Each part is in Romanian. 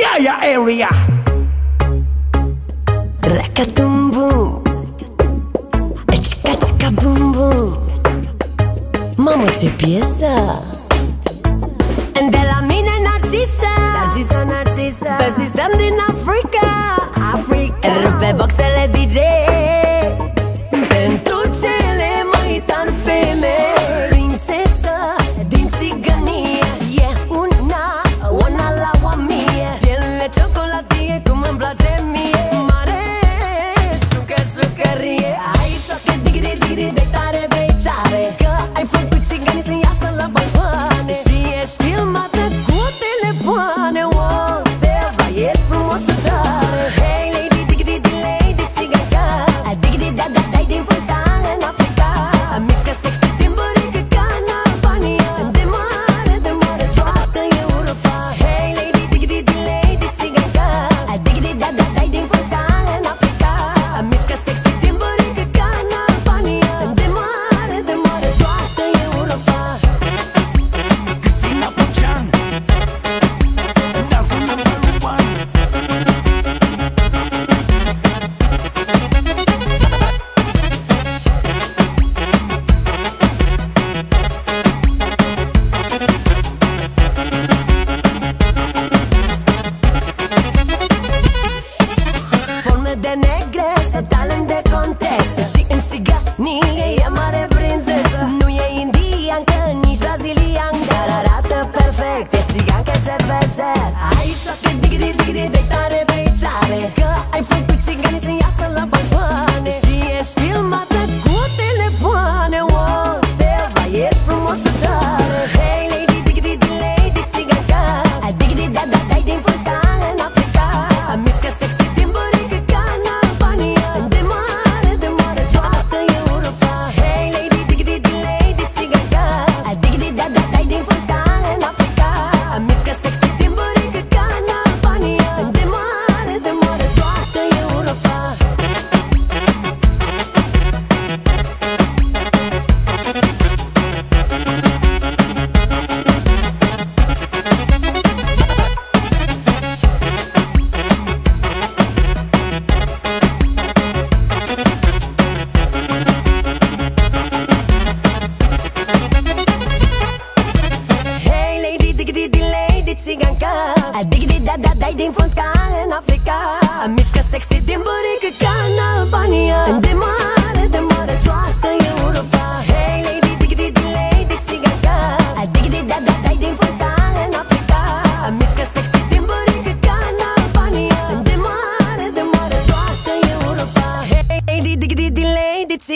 Yaya area. Rakatum bum Chica chica bum bum Mamă ce piesă. De la mine Narcisa. Narcisa, Narcisa. Pe sistem din Africa. Africa. Rupe boxele DJ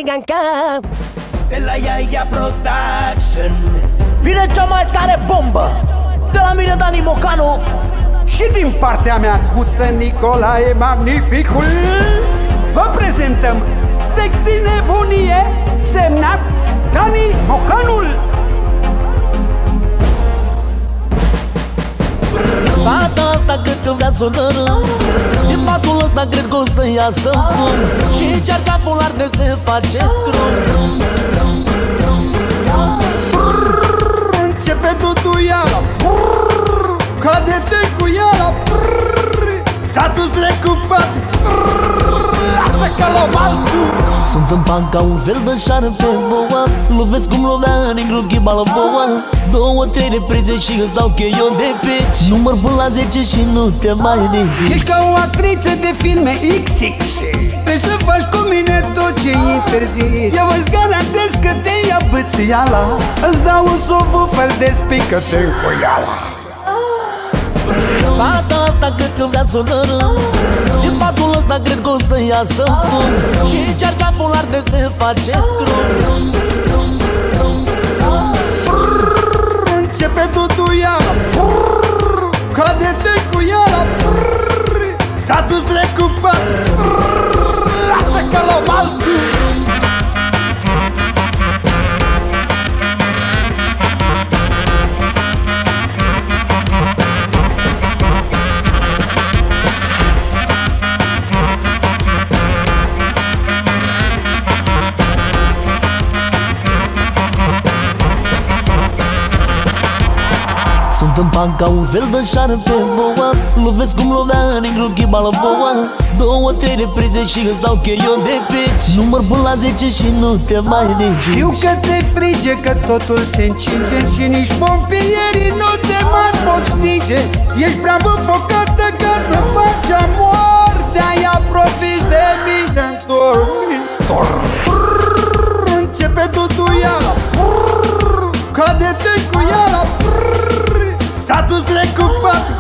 lady, țiganca De la Yaya Production. Vine cea mai tare bombă. De la mine Dani Mocanu. Și din partea mea, Guță Nicolae Magnificul. Vă prezentăm Sexy Nebunie Semnat Dani Mocanul. Fata asta cred că vrea să o dărâm Din patul ăsta cred că o să iasă fum. Și cerceaful arde se face scrum. Începe tutuiala Cade-te cu iala S-a dus lecupat Lasă că l altul. Sunt în pan ca un fel de șarpe boa. Lovesc cum lovea negru ghibala boa. Două, trei reprize și îți dau cheion de peci Număr până la 10 și nu te mai ridici. Ești ca o actriță de filme XX Vrei să faci cu mine tot ce interzici Eu îți garantez că te ia bățiala. Îți dau un subwoofer de spică-te cu iala Fata asta cred că vrea să o dărâm Din patul ăsta cred că o să iasă fum. Și cerceaful arde se face scrum. Începe tutuiala Cade-te cu iala S-a dus lecupat Lasă că l Sunt în pan un fel de șarpe boa. Lovesc cum lovea negru ghibala boa. Două, trei reprize și îți dau cheion de pici Număr până la 10 și nu te mai negici Știu că te frige, că totul se încinge Și nici pompierii nu te mai pot stinge. Ești prea bufocată ca să faci amor De-aia profiți de mine Dormitor Începe tutuia Cade-te S-a dus trecupat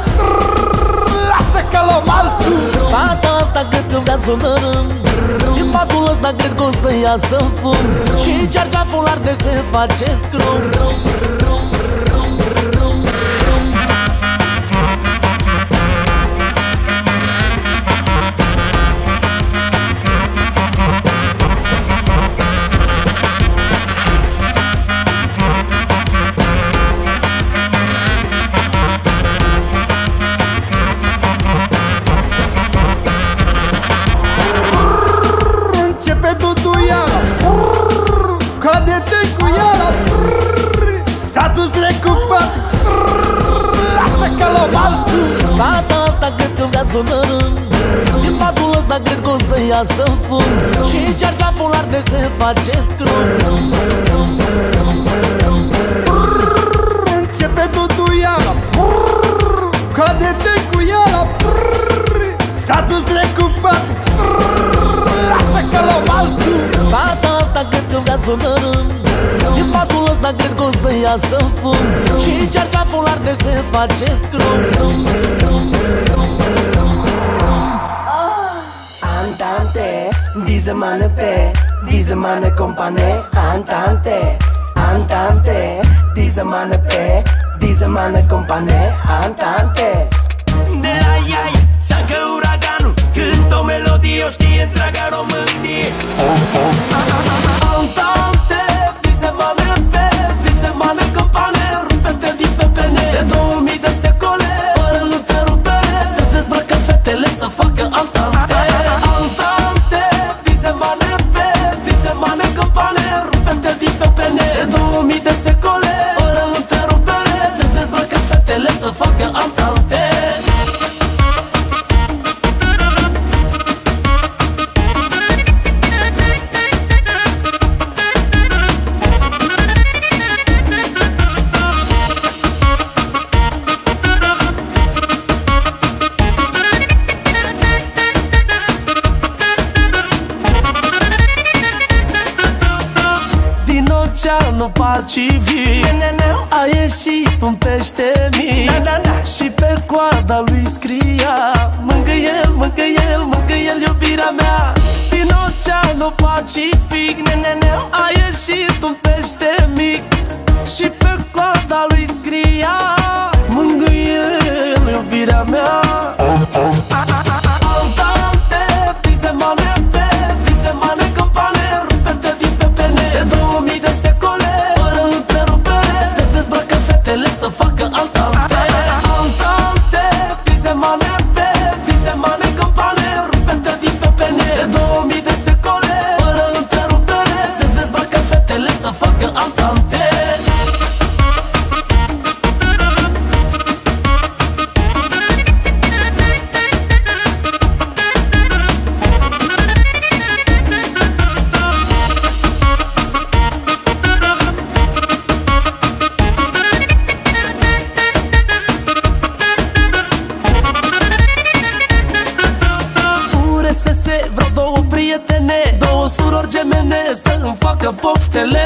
Lasă că l-am altul. Fata asta cred că vrea să o dărâm. Din patul ăsta cred că o să iasă fum Și cercea fular de se face scrum că o să iasă fum Și cercea fular de se face scrum. Începe totul iară Cade-te cu iară S-a dus trecupat Lasă că l-am altul. Fata asta cred că vrea să o dărâm. Din patul ăsta cred că o să iasă fum. Și cercea fular de se face scrum Andante, diese meine P, diese meine Compane, Andante, Andante, diese meine P, diese meine Compane, Andante. De la iai, țancă uraganul Cânt o melodie, o știe întreaga Românie. Andante, Pacific A ieșit un pește mic. Și pe coada lui scria Mângâie-l, mângâie-l, mângâie-l iubirea mea. Din oceanul Pacific A ieșit un pește mic. Și pe coada lui scria Mângâie-l, iubirea mea îmi facă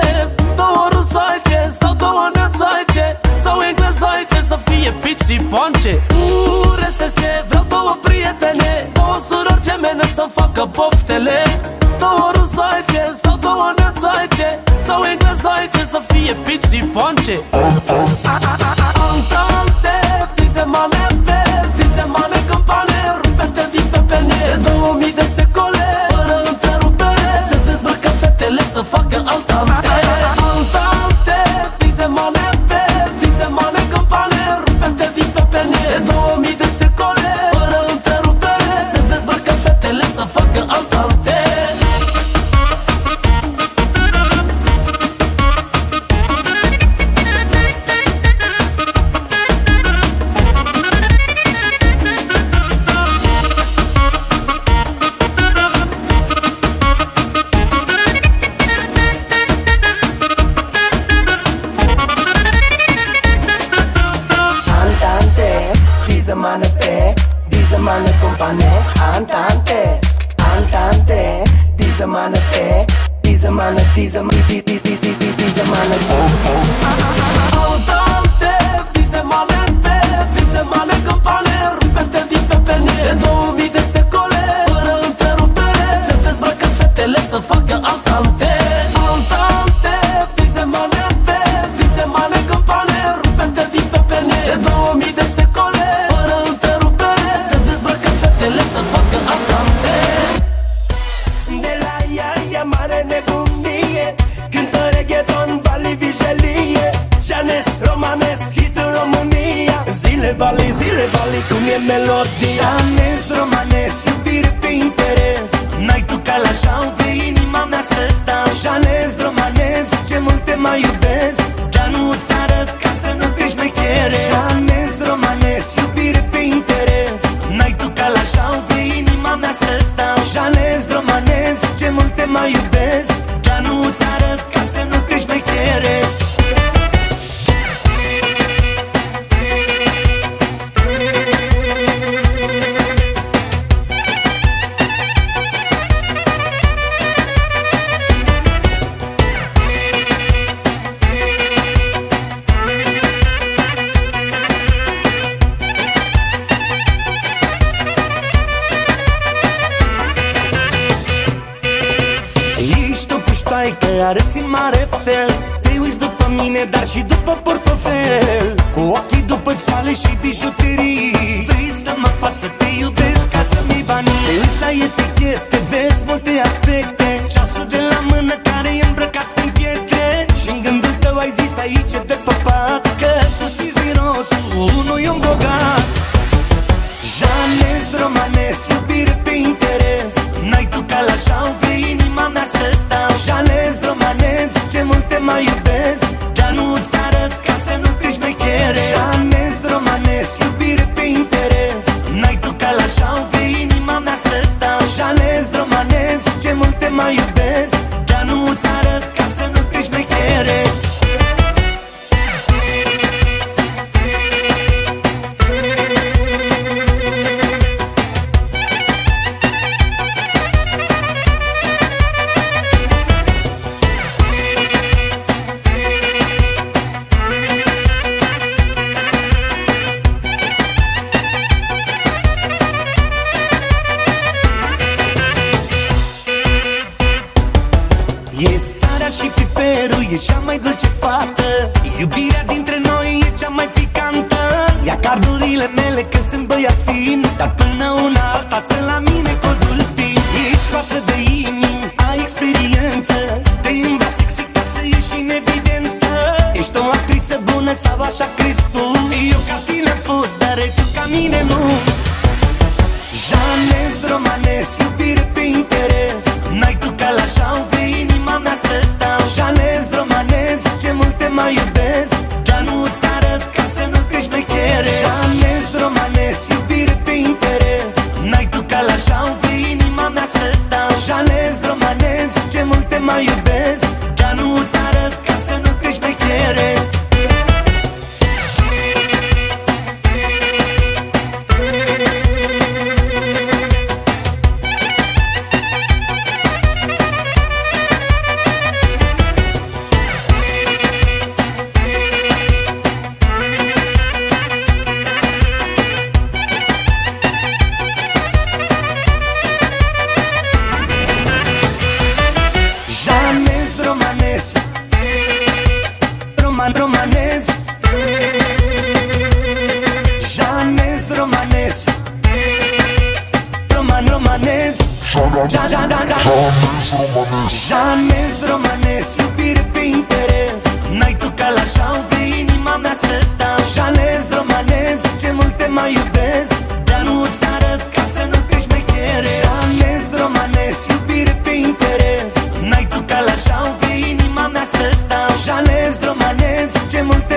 vali, zile, vali, cum e melodia? Janes, romanes, iubire pe interes. N-ai tu ca la șanve, inima mea să stau Janes, romanes, ce mult te mai iubesc. Dar nu-ți arăt ca să nu te șmechere. Janes, romanes, iubire pe interes. N-ai tu ca la șanve, inima mea să stau Janes, romanes, ce mult te mai iubesc. Dar nu-ți arăt ca să nu te șmecheresc puștoaică, arăți în mare fel Te uiți după mine, dar și după portofel. Cu ochii după țoale și bijuterii. Vrei să mă faci să te iubesc ca să-mi iei banii? Te uiți la etichete, vezi multe aspecte. Ceasul de la mână care e îmbrăcat în pietre. Și în gândul tău ai zis aici e de păpat Că tu simți mirosul. Unui om bogat Janes, romanes, iubire pe interes. N-ai tu ca la șanve, inima mea să stau. Janes, romanes, ce mult te mai iubesc. Dar nu-ți arăt ca să nu te șmechere Janes, romanes, iubire pe interes. N-ai tu ca la șanve, inima mea să stau. Janes, romanes, ce mult te mai iubesc. Dar nu-ți arăt ca să nu te ce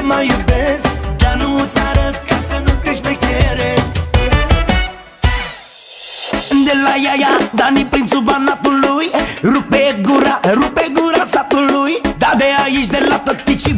Ce mult te mai iubesc Dar nu-ți arăt ca să nu te șmecheresc. De la iaia, Dani prințul banatului. Rupe gura, rupe gura satului. Da de aici, de la tăticii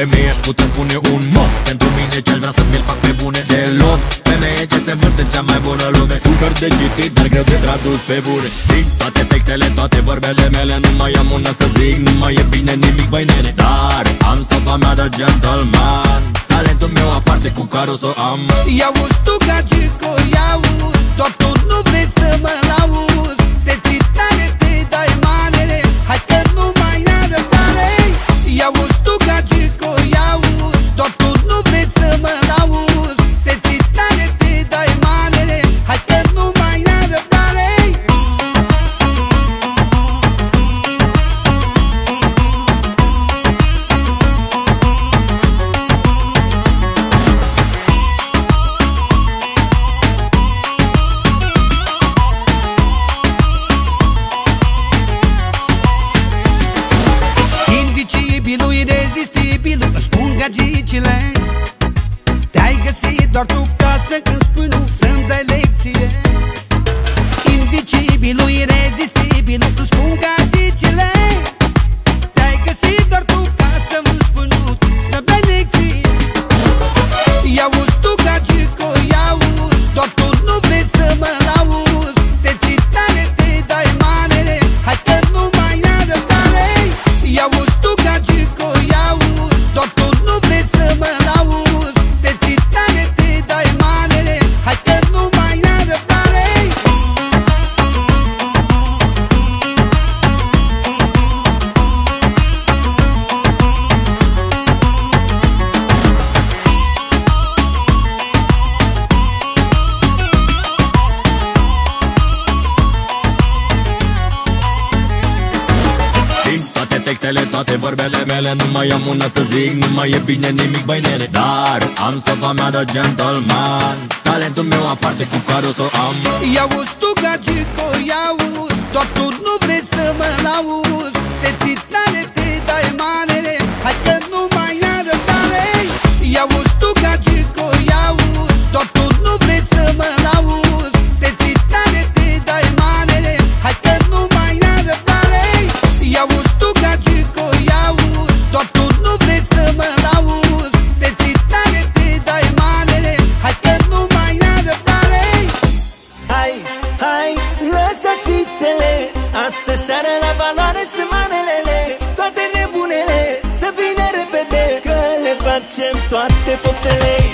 Femeie aș putea spune un mos Pentru mine cel vrea să mi-l fac pe bune de los. Femeie ce se învârte în cea mai bună lume. Ușor de citit, dar greu de tradus pe bune. Din toate textele, toate vorbele mele Nu mai am una să zic, nu mai e bine nimic, băi nene. Dar am stopa mea de gentleman. Talentul meu aparte cu care o să am. I-auzi tu, gagico, i-auzi Doar tu nu vrei să mă lauzi? toate vorbele mele Nu mai am una să zic, nu mai e bine nimic, băi nene. Dar am stofa mea de gentleman Talentul meu aparte cu care o să o am. I-auzi tu, gagico, i-auzi Doar tu nu vrei să mă lauzi. Te ții depois te leio.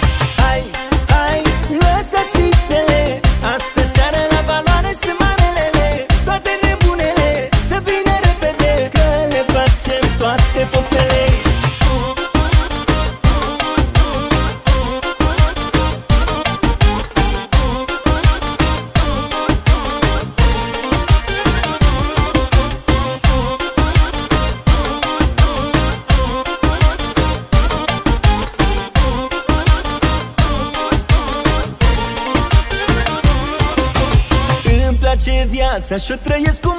Se això traies com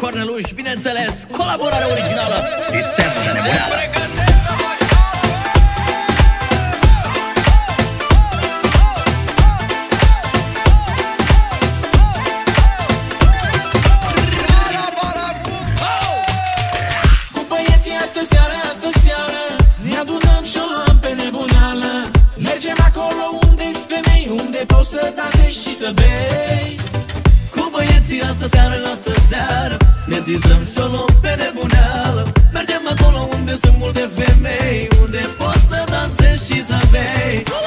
Cornelus, ich bin și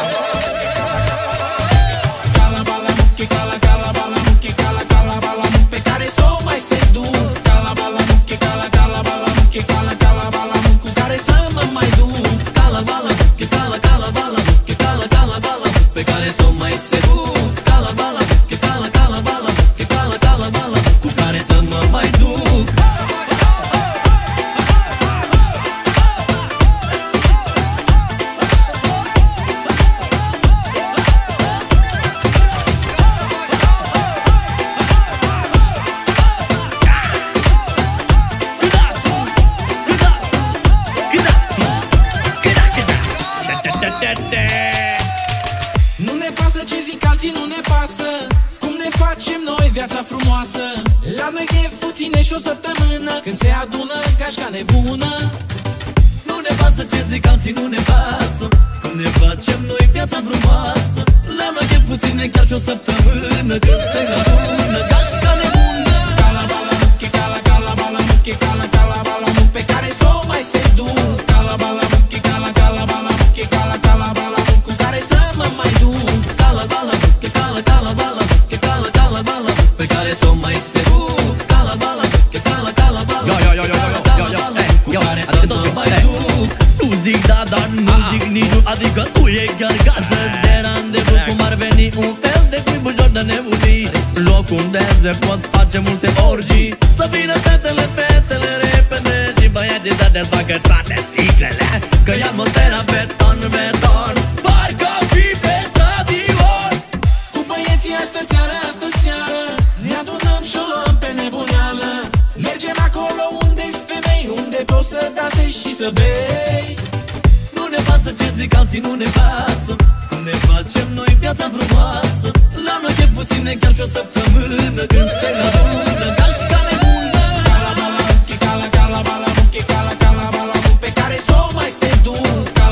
săptămână Când se adună gașca nebună. Nu ne pasă ce zic alții, nu ne pasă. Cum ne facem noi viața frumoasă. La noi e puține chiar și o săptămână. Când se adună gașca nebună. Cala, bala, muche, cala, cala, bala, muche, cala, cala, bala, muche Pe care s-o mai seduc Cala, bala, Adică tu e chiar gază de randevu Cum ar veni un fel de cuibujor de nebunii Loc unde se pot face multe orgii. Să vină fetele, fetele repede. Și băieții să desfacă toate sticlele Că ia montera beton, beton. Parcă fi pe stadion. Cu băieții astă seară, astă seară Ne adunăm și o luăm pe nebuneală. Mergem acolo unde-s femei Unde poți să dansezi și să bei. Nu ne pasă ce zic alții, nu ne pasă Cum ne facem noi viața frumoasă La noi e puține chiar și o săptămână Când se adună gașca nebună Cala, bala, muche, cala, cala, bala, muche, cala, cala, bala, muche Pe care s-o mai seduc